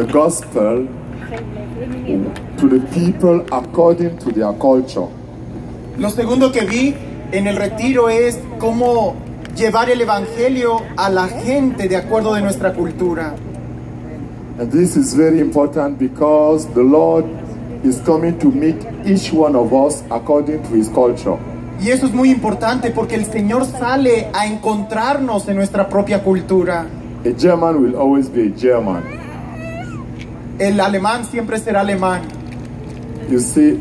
the gospel to the people according to their culture. Lo segundo que vi en el retiro es cómo llevar el evangelio a la gente de acuerdo de nuestra cultura. And this is very important because the Lord is coming to meet each one of us according to his culture. Y eso es muy importante porque el Señor sale a encontrarnos en nuestra propia cultura. A German will always be a German. El alemán siempre será alemán. You see,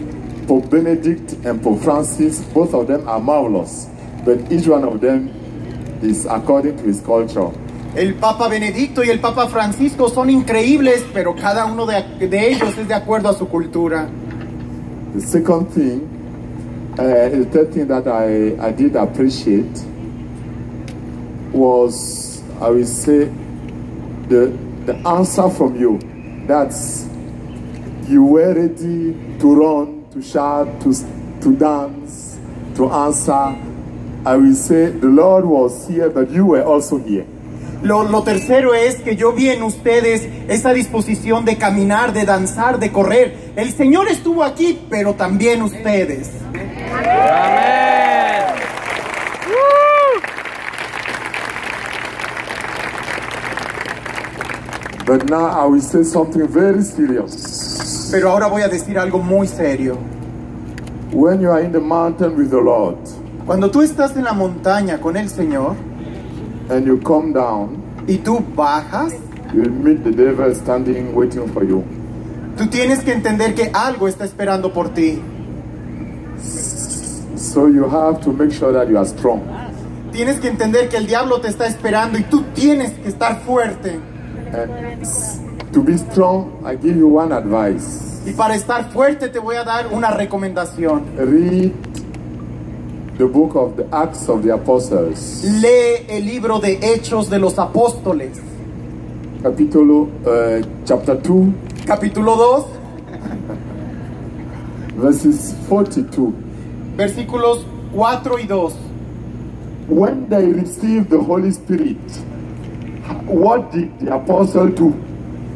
Pope Benedict and Pope Francis, both of them are marvelous, but each one of them is according to his culture. El Papa Benedicto y el Papa Francisco son increíbles, pero cada uno de, de ellos es de acuerdo a su cultura. The second thing, uh, the third thing that I, I did appreciate was, I will say, the, the answer from you. That's you were ready to run, to shout, to, to dance, to answer. I will say the Lord was here, but you were also here. Lo, lo tercero es que yo vi en ustedes esa disposición de caminar, de danzar, de correr. El Señor estuvo aquí, pero también ustedes. Amén. But now I will say something very serious. Pero ahora voy a decir algo muy serio. When you are in the mountain with the Lord Cuando tú estás en la montaña con el Señor and you come down, y tú bajas, you'll meet the devil standing waiting for you. tú tienes que entender que algo está esperando por ti. So you have to make sure that you are strong. Tienes que entender que el diablo te está esperando y tú tienes que estar fuerte. And to be strong, I give you one advice. Y para estar fuerte te voy a dar una recomendación. Read the book of the Acts of the Apostles, Lee el libro de Hechos de los Apóstoles, capítulo, uh, chapter 2, capítulo 2, verses 42. versículos 4 y 2. When they received the Holy Spirit, what did the apostle do?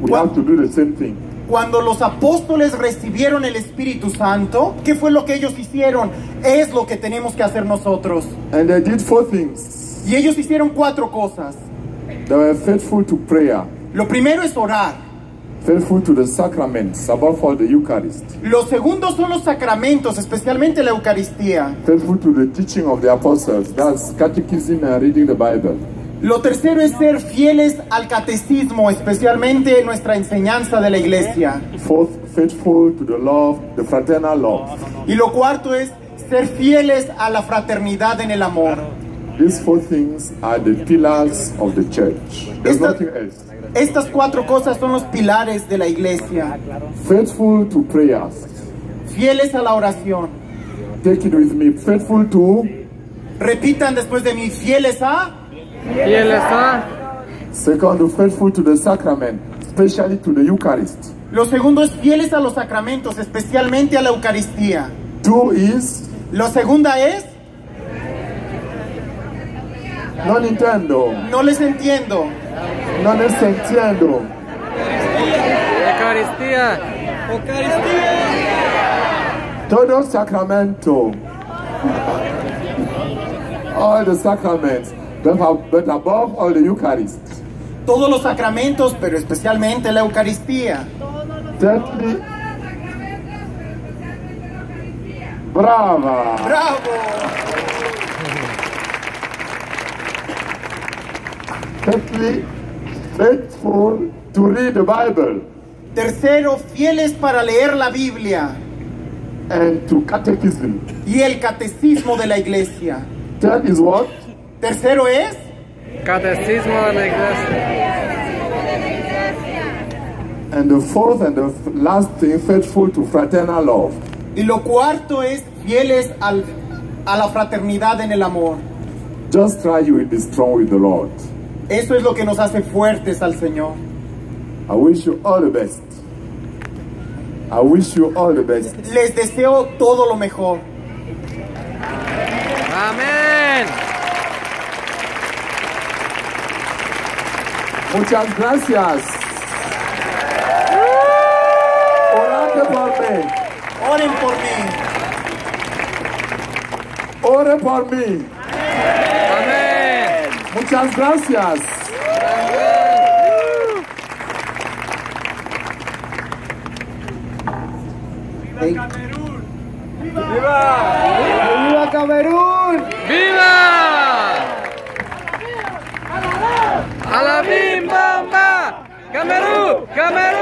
We have to do the same thing. Cuando los apóstoles recibieron el Espíritu Santo, ¿qué fue lo que ellos hicieron? Es lo que tenemos que hacer nosotros. And they did four things. Y ellos hicieron cuatro cosas. They were faithful to prayer, Lo primero es orar. faithful to the sacraments, above all the Eucharist, Lo segundo son los sacramentos, especialmente la Eucaristía. faithful to the teaching of the apostles, that's catechism and reading the Bible. Lo tercero es ser fieles al catecismo, especialmente nuestra enseñanza de la iglesia. Fourth, faithful to the love, the fraternal love. Y lo cuarto es ser fieles a la fraternidad en el amor. These four things are the pillars of the church. There's Esta- nothing else. Estas cuatro cosas son los pilares de la iglesia. Faithful to prayers. Fieles a la oración. Take it with me. Faithful to Repitan después de mí, fieles a... Fiel está. second, faithful to the sacrament, especially to the Eucharist. Lo segundo es fieles a los sacramentos, especialmente a la Eucaristía. Two is Lo segunda es, non intendo, no les entiendo. non entiendo. Eucaristía. Todo sacramento. all the sacraments, but but above all the Eucharist. Todos los sacramentos, pero especialmente la Eucaristía. Thirdly, brava. ¡Bravo! Thirdly, faithful to read the Bible Tercero, fieles para leer la Biblia and to catechism. y el catecismo de la iglesia. Third is what? Tercero es Catecismo de la iglesia. And the fourth and the last thing, faithful to fraternal love. Y lo cuarto es fieles al- a la fraternidad en el amor. Just try you will be strong with the Lord. Eso es lo que nos hace fuertes al Señor. I wish you all the best. I wish you all the best. Les deseo todo lo mejor. Amén. Muchas gracias. Ore por mí. Oren por mí. Ore por mí. Amén. Muchas gracias. ¡Viva Camerún! ¡Viva! ¡A la bim bamba! ¡Camerún! ¡Camerún! ¡Ra!